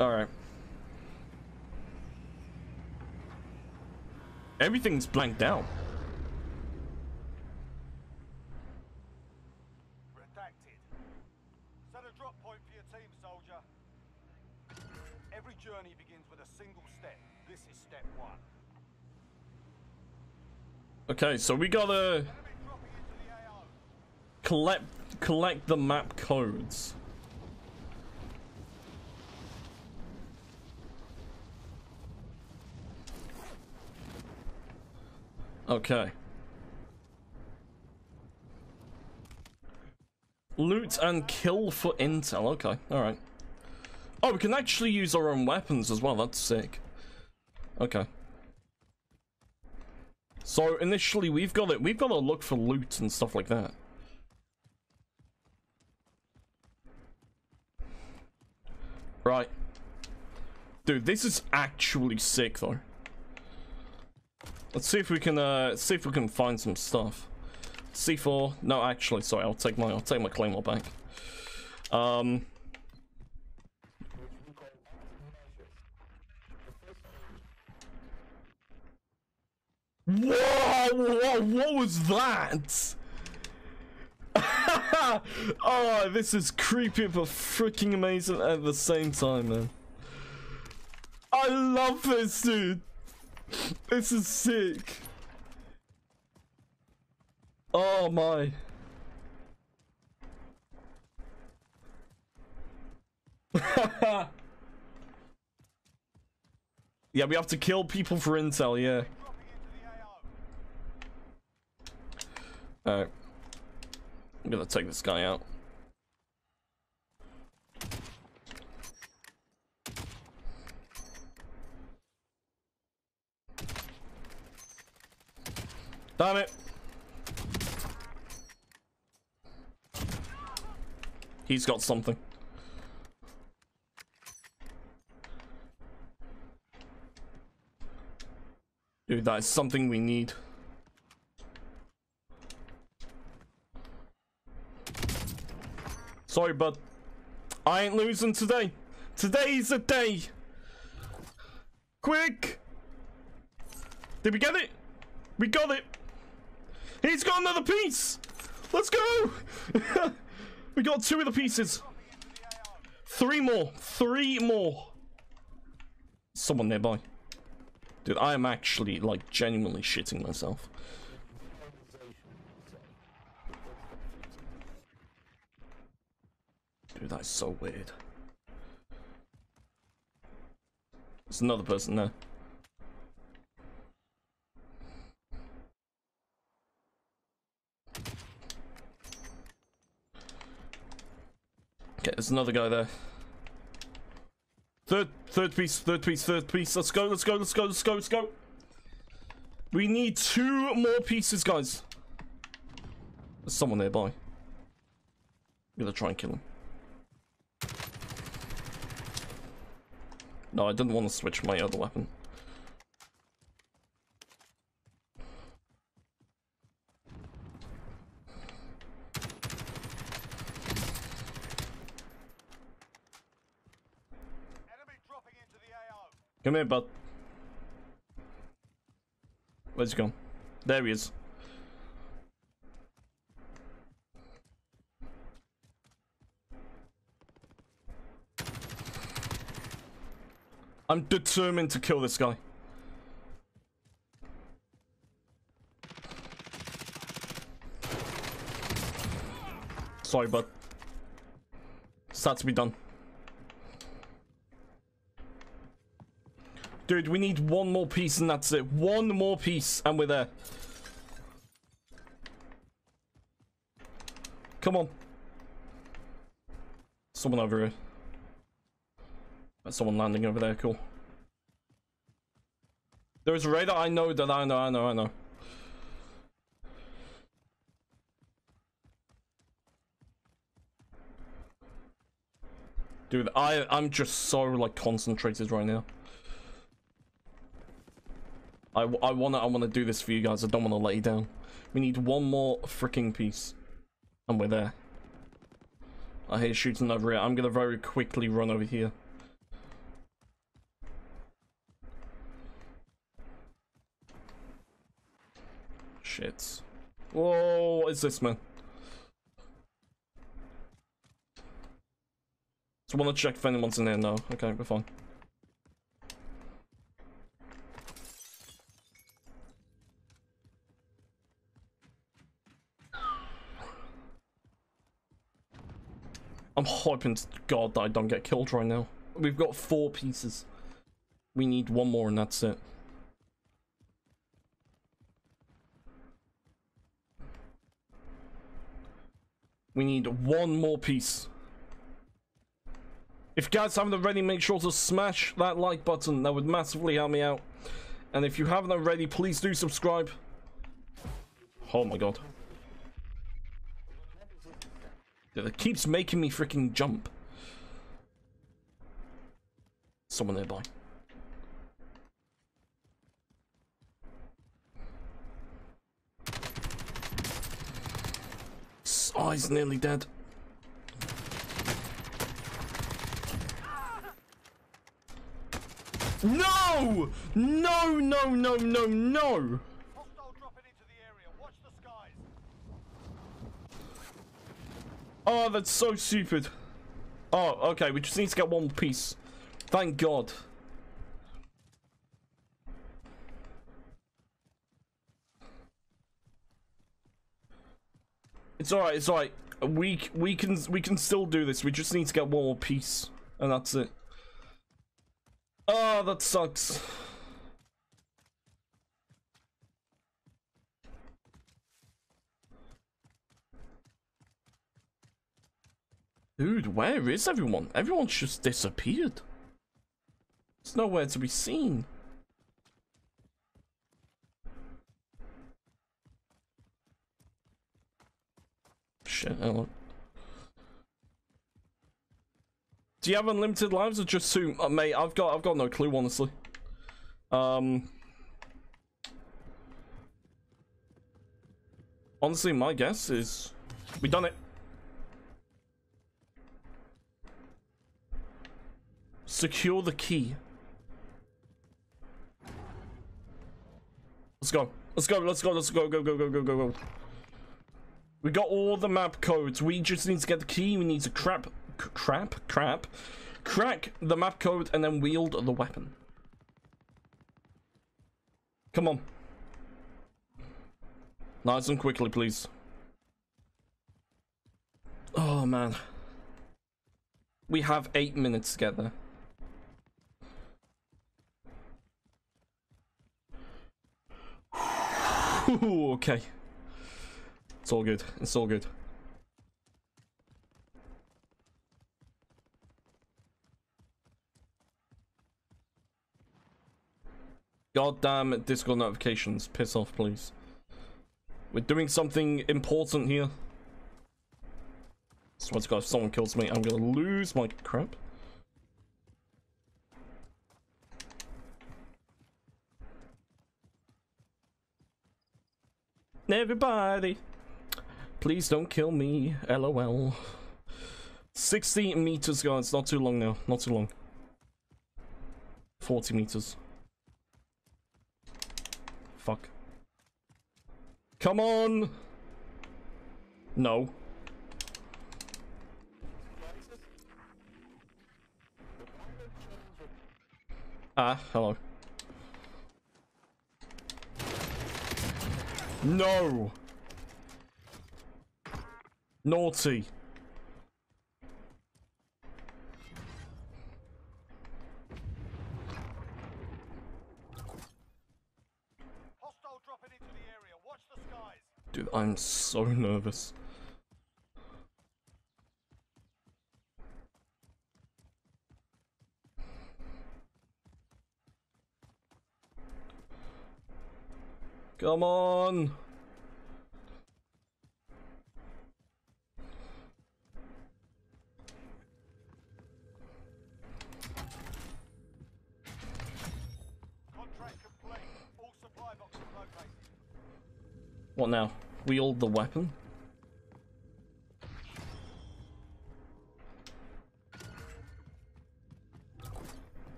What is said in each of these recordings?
Alright. Everything's blanked out. Redacted. Set a drop point for your team, soldier. Every journey begins with a single step. This is step one. Okay, so we gotta Enemy dropping into the AO. collect collect the map codes. Okay. Loot and kill for intel. Okay, alright. Oh, we can actually use our own weapons as well. That's sick. Okay. So initially we've got it. We've got to look for loot and stuff like that. Right. Dude, this is actually sick though. Let's see if we can uh see if we can find some stuff. C4. No, actually, sorry, I'll take my I'll take my claymore back. Um Whoa, what was that? oh, this is creepy but freaking amazing at the same time, man. I love this, dude. This is sick. Oh my. yeah, we have to kill people for intel, yeah. Dropping into the AO. Alright. I'm gonna take this guy out. Damn it! He's got something. Dude, that is something we need. Sorry, bud. I ain't losing today. Today's the day. Quick! Did we get it? We got it. He's got another piece. Let's go. we got two of the pieces. Three more. Three more. Someone nearby. Dude, I am actually, like, genuinely shitting myself. Dude, that's so weird. There's another person there. Okay, there's another guy there. Third, third piece, third piece, third piece. Let's go, let's go, let's go, let's go, let's go. We need two more pieces, guys. There's someone nearby. I'm gonna try and kill him. No, I didn't want to switch my other weapon. Come here, bud. Where's he gone? There he is. I'm determined to kill this guy. Sorry, bud. It's to be done. Dude, we need one more piece and that's it. One more piece and we're there. Come on. Someone over here. There's someone landing over there, cool. There is a radar, I know that, I know, I know, I know. Dude, I, I'm just so, like, concentrated right now. I, I wanna I wanna do this for you guys. I don't wanna let you down. We need one more freaking piece, and we're there. I hear shooting over here. I'm gonna very quickly run over here. Shit. Whoa, what is this, man? Just wanna check if anyone's in there. No. Okay, we're fine. I'm hoping to God that I don't get killed right now. We've got four pieces. We need one more and that's it. We need one more piece. If you guys haven't already, make sure to smash that like button. That would massively help me out. And if you haven't already, please do subscribe. Oh my god. It keeps making me freaking jump. Someone nearby. Oh, he's nearly dead. No! No, no, no, no, no! Oh, that's so stupid. Oh, okay, we just need to get one piece. Thank God. It's alright, it's alright. We, we can we can still do this. We just need to get one more piece. And that's it. Oh, that sucks. Dude, where is everyone? Everyone's just disappeared. There's nowhere to be seen. Shit, hello. Do you have unlimited lives or just two? Uh, mate, I've got I've got no clue honestly. Um Honestly, my guess is we done it. Secure the key. Let's go. Let's go. Let's go. Let's go. Go, go, go, go, go, go. We got all the map codes. We just need to get the key. We need to crap, crap, crap, crack the map code and then wield the weapon. Come on. Nice and quickly, please. Oh, man. We have eight minutes to get there. Ooh, okay. It's all good. It's all good. Goddamn Discord notifications. Piss off, please. We're doing something important here. Swear to God, if someone kills me, I'm gonna lose my crap. Everybody, please don't kill me. LOL. 60 meters, guys. Not too long now. Not too long. 40 meters. Fuck. Come on! No. Ah, hello. The skies. Dude, I'm so nervous. Come on! What now? Wield the weapon?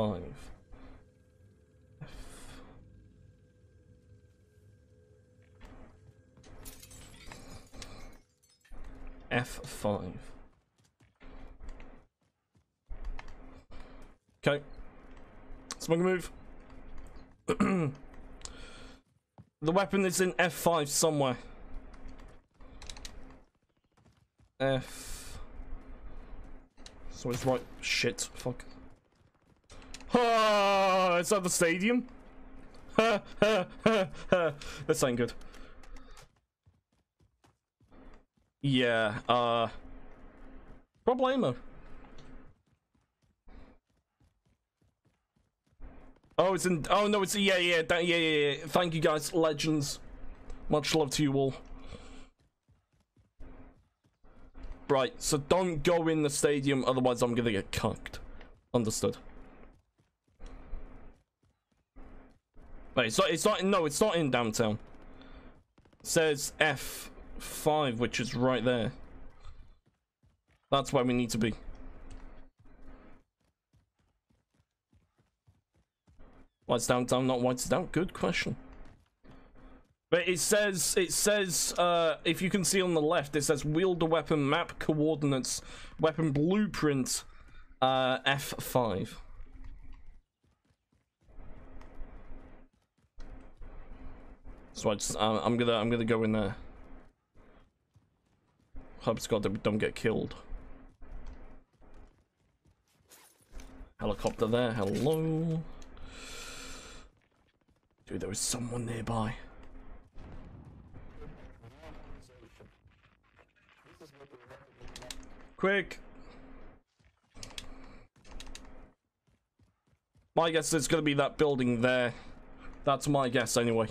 F5. F5. Okay. Swing a move. the weapon is in F5 somewhere. F... So it's right. Shit. Fuck. Ah, is that the stadium? Ha ha ha ha. This ain't good. Yeah, uh. Problemo. Oh, it's in. Oh no, it's yeah, yeah, yeah, yeah, yeah. Thank you guys, legends. Much love to you all. Right, so don't go in the stadium, otherwise I'm gonna get cucked. Understood. Wait, it's not. It's not. No, it's not in downtown. It says F5, which is right there. That's where we need to be. White's downtown, not White's down. Good question. But it says, it says, uh, if you can see on the left, it says wield a weapon, map coordinates, weapon blueprint, uh, F5. So I just, I'm gonna, I'm gonna go in there. Hope to God that we don't get killed. Helicopter there, hello. Dude, there is someone nearby. Quick! My guess is gonna be that building there. That's my guess anyway.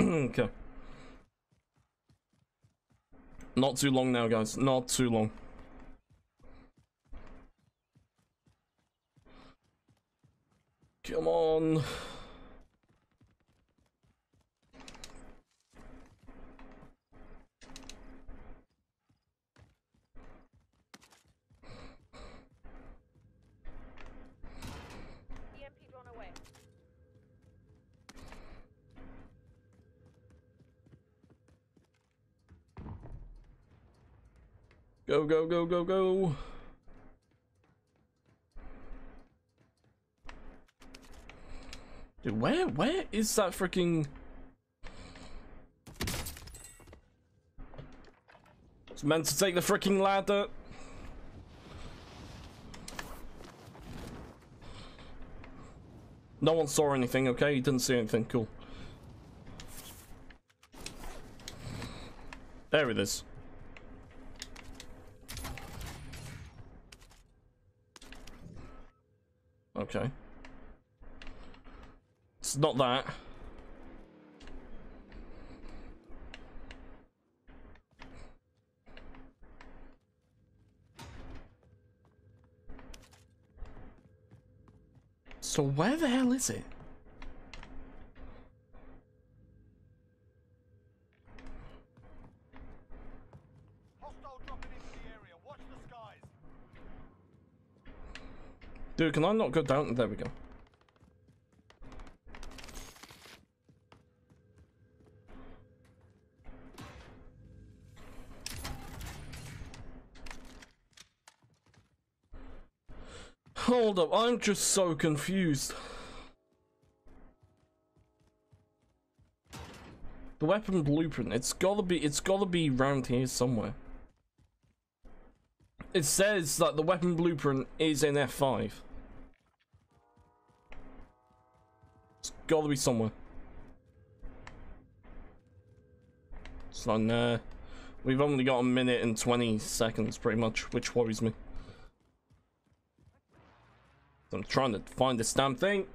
okay. Not too long now, guys. Not too long. Come on. Go, go, go, go, go. Dude, where, where is that freaking... It's meant to take the freaking ladder. No one saw anything, okay? He didn't see anything, cool. There it is. Okay. It's not that. So where the hell is it? Can I not go down? There we go. Hold up, I'm just so confused. The weapon blueprint, it's gotta be, it's gotta be round here somewhere. It says that the weapon blueprint is in F5. It's gotta be somewhere. So, there. We've only got a minute and 20 seconds, pretty much, which worries me. I'm trying to find this damn thing.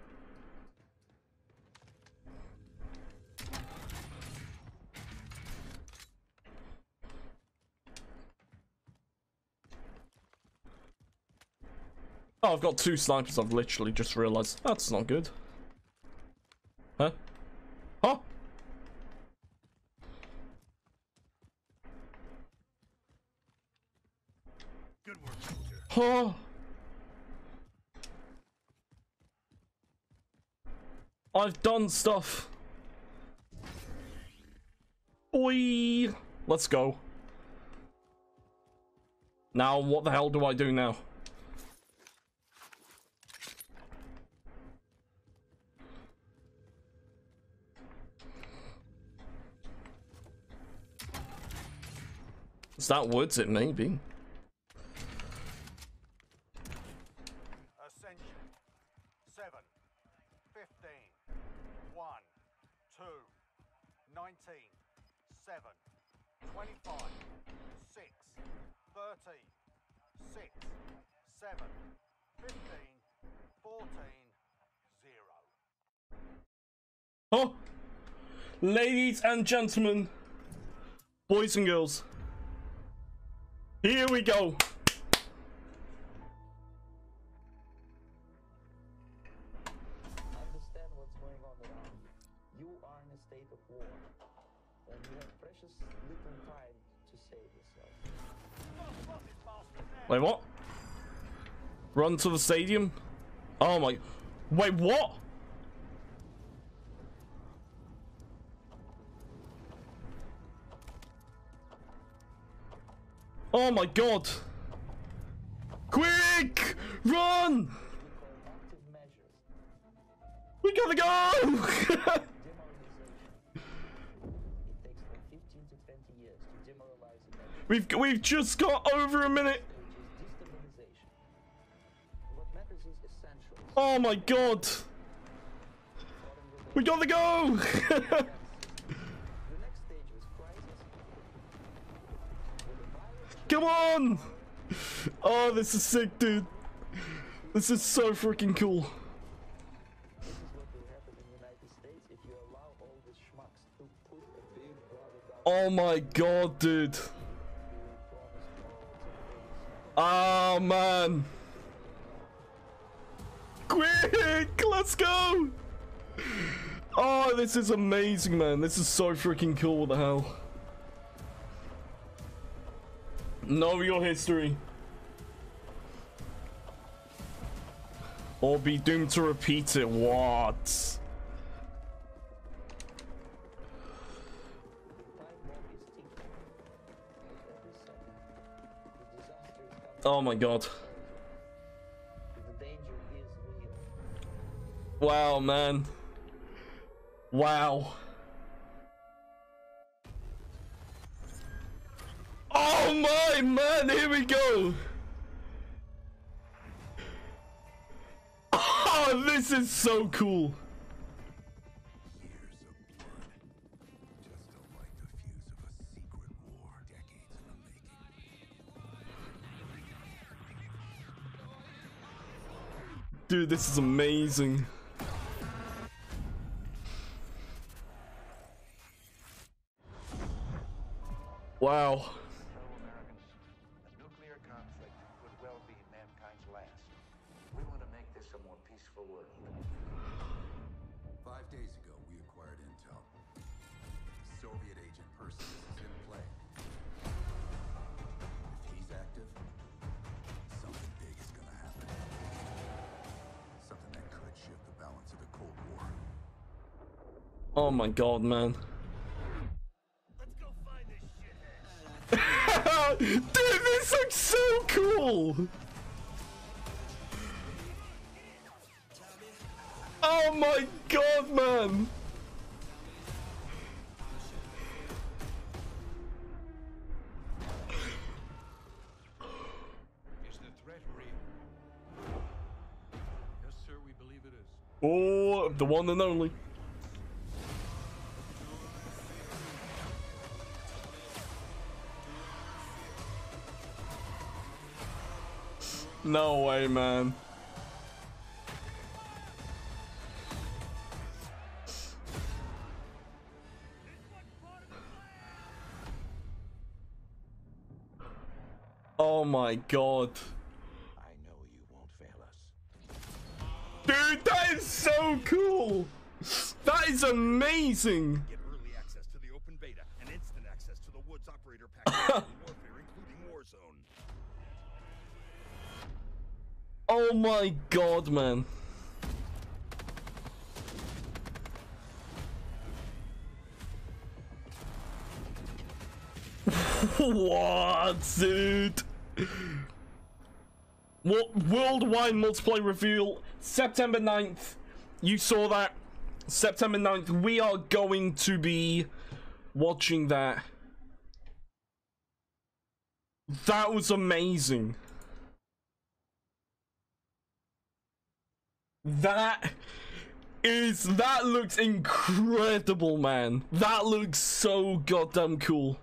Oh, I've got two snipers. I've literally just realized. That's not good. Huh? Huh? Good work, soldier. Huh? I've done stuff. Oi! Let's go. Now, what the hell do I do now? 6, 7, 15, 14, 0. Oh! Ladies and gentlemen, boys and girls, here we go. Understand what's going on around you. You are in a state of war, and you have precious little time to save yourself. Wait, what? Run to the stadium? Oh my. Wait, what? Oh my god. Quick! Run! We gotta go! demoralization. It takes from 15 to 20 years to demoralize a nation, we've we've just got over a minute. Oh my god. We gotta go! Come on! Oh, this is sick, dude. This is so freaking cool. Oh my god, dude. Oh man. Quick, let's go. Oh, this is amazing, man. This is so freaking cool. What the hell? Know your history. Or be doomed to repeat it. What? Oh my god. Real. Wow, man. Wow. Man, here we go. Oh, this is so cool. Years of blood. Just don't like the fuse of a secret war. Decades in the making. Dude, this is amazing. Wow. Oh my god, man. Dude, this looks so cool! Oh my god, man! Is the threat real? Yes, sir, we believe it is. Oh, the one and only. No way, man. Oh my god. I know you won't fail us. Dude, that is so cool! That is amazing! Get early access to the open beta and instant access to the Woods operator package for warfare, including Warzone. Oh my god, man. what, dude? What worldwide multiplayer reveal September 9th. You saw that. September 9th, we are going to be watching that. That was amazing. That is that looks incredible, man. That looks so goddamn cool.